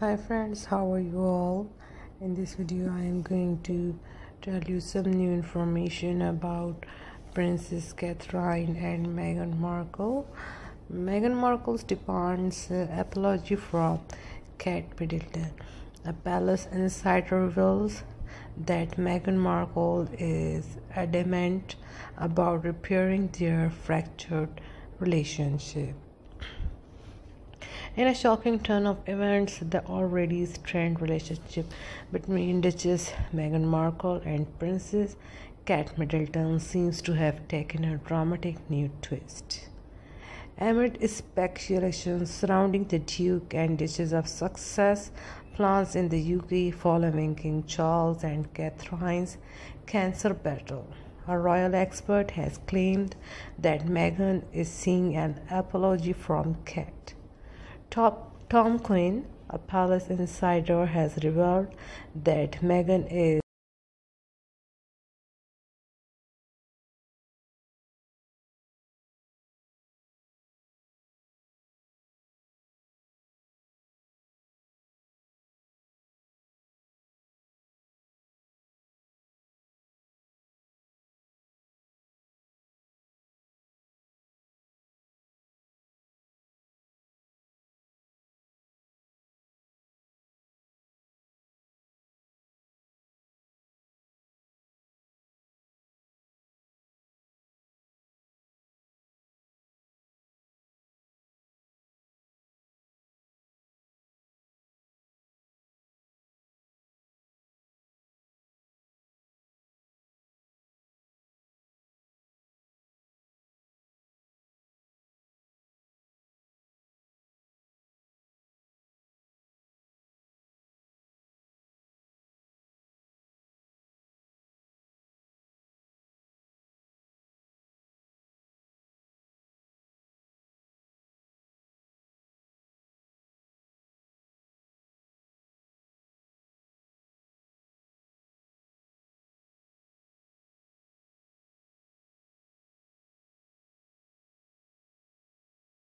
hi friends how are you all? In this video i am going to tell you some new information about princess catherine and meghan markle. Meghan markle's demands uh, apology from kate middleton a palace insider reveals that meghan markle is adamant about repairing their fractured relationship in a shocking turn of events, the already strained relationship between Duchess Meghan Markle and Princess Kate Middleton seems to have taken a dramatic new twist. Amid speculation surrounding the Duke and Duchess of Sussex plans in the UK following King Charles and Catherine's cancer battle, a royal expert has claimed that Meghan is seeing an apology from Kate. Top, Tom Quinn, a palace insider, has revealed that Meghan is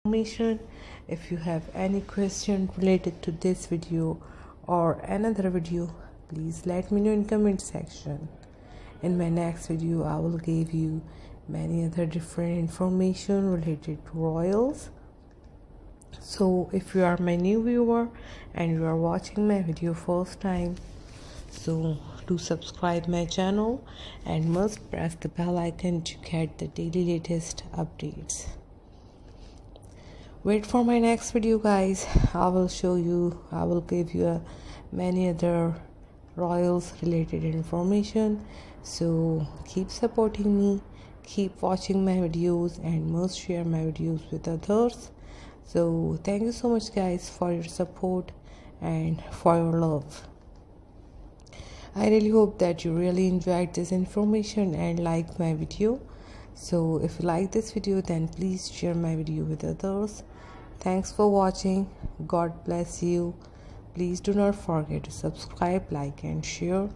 information. If you have any question related to this video or another video please let me know in comment section. In my next video i will give you many other different information related to royals. So if you are my new viewer and you are watching my video first time so do subscribe my channel and must press the bell icon to get the daily latest updates wait for my next video guys. I will show you i will give you many other royals related information. So keep supporting me. Keep watching my videos and most share my videos with others. So thank you so much guys for your support and for your love. I really hope that you really enjoyed this information and like my video so if you like this video then please share my video with others. Thanks for watching. God bless you. Please do not forget to subscribe like and share.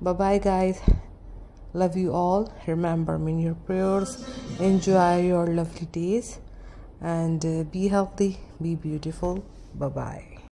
Bye bye guys. Love you all. Remember me in your prayers. Enjoy your lovely days. And uh, be healthy be beautiful. Bye bye